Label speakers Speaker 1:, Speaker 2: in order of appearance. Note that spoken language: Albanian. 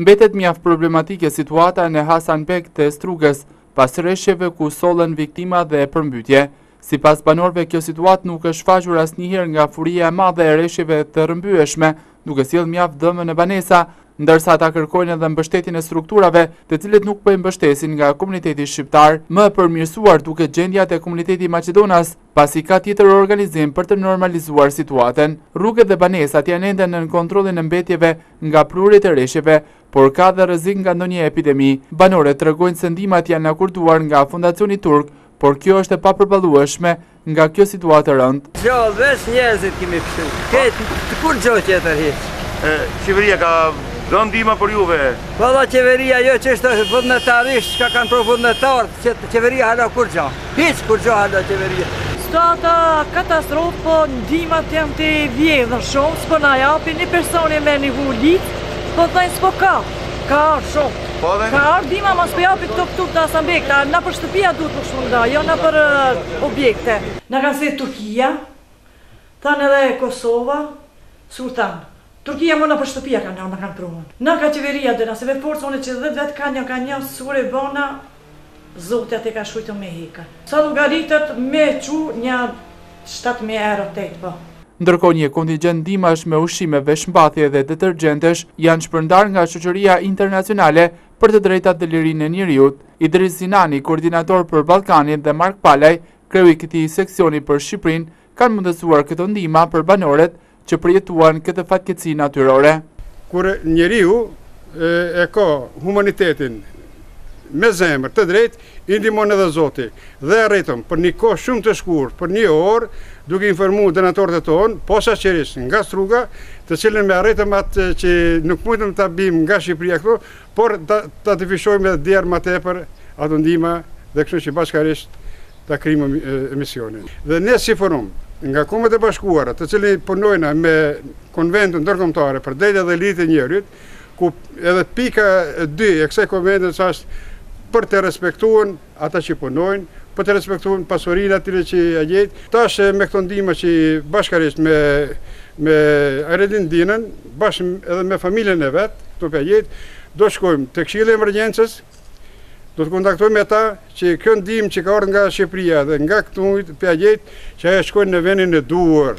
Speaker 1: Mbetet mjaft problematike situata në Hasanbeg të Strugës, pas reshjeve ku sollën viktima dhe përmbytje. Sipas banorëve, kjo situatë nuk është shfaqur asnjëherë nga furia e madhe e reshjeve të rrëmbyeshme, duke sjellë mjaft dëme në banesa, ndërsa ata kërkojnë edhe mbështetjen e strukturave, të cilat nuk po i mbështesin nga komuniteti shqiptar, më e përmirësuar duket gjendja te komuniteti maqedonas, pasi ka tjetër organizim për të normalizuar situatën. Rrugët dhe banesat janë ende nën kontrollin e mbetjeve nga prurjet e reshjeve, por ka dhe rrezik nga ndonjë epidemi. Banorët tregojnë se ndihmat janë akorduar nga Fondacioni Turk, por kjo është e papërballueshme nga kjo situatë e rëndë.
Speaker 2: Jo, vetë njerëzit kemi fshirë. Këtë, kurgjo tjetër hiç?
Speaker 3: Qeveria ka dhënë ndihma për juve?
Speaker 2: Valla qeveria jo veç vullnetarisht, çka kanë pru vullnetarët, Qeveria hala kurgjo, hiç kurgjo hala qeveria.
Speaker 4: S'ka ata katastrofë po ndihmat janë t'u vjedh shumë, s'po na japin ni personi me ni vu lift, po thojnë s'po ka, ka ardhë shumë.
Speaker 3: Po dhe?
Speaker 4: Ka ardhë ndihma ma s'po japin këto këtu këta Hasanbegta, na për shtëpia duhet me shpërnda, jo na për objekte. Na kanë thirë Turkia, thanë edhe Kosova, s'u thanë, Turkia mo na për shtëpia kan na kan pru mon na ka qeveria dona se me forc one që dhjet vet ka njo ka njo sure bona zoti ate ka shujt o me hika sa llogaritet me qu nja shtatë mijë euro tejt po.
Speaker 1: Ndërkohë një kontingjent ndihmash me ushqime, veshmbathje dhe detergjentesh janë shpërndarë nga shoqëria internacionale për të drejtat dhe lirinë e njeriut. Idriz Sinani, koordinator për Ballkanin dhe Mark Palaj, kreu i këtij seksioni për Shqipërinë kanë mundësuar këto ndihma për banorët që përjetuan këtë fatkeqësi natyrore.
Speaker 5: Kur njeriu e ka humanitetin me zemër të drejtë, i ndihmon edhe Zoti. Dhe arritëm për një kohë shumë të shkurtë, për një orë, duke informu donatorët tonë, posaçërisht nga Struga, të cilën me arritëm atë që nuk mundëm ta bimë nga Shqipëria këtu, por ta dyfishojmë edhe herë ma tepër ato ndihma dhe kështu që bashkarisht ta kryejmë misionin. Dhe ne si forum, nga Kombet e Bashkuara, të cilin punojna me Konventën Ndërkombëtare për Drejtat dhe Liritë e Njeriut, ku edhe pika e dy e kësaj konvente është për të respektuar ata që punojnë, për të respektuar pasurinë atyre që ja gjejnë. Tash me këto ndihma që bashkarisht me me Aredin Dinën, bashkë edhe me familjen e vet, këtu ka gjetë, do shkojmë te Këshilli i Emergjencës, Do të kontaktojmë me ta që kjo ndihmë që ka ardh nga Shqipëria dhe nga këtu ujtë pjagjejt që ajo t'shkojë në venin e duhur.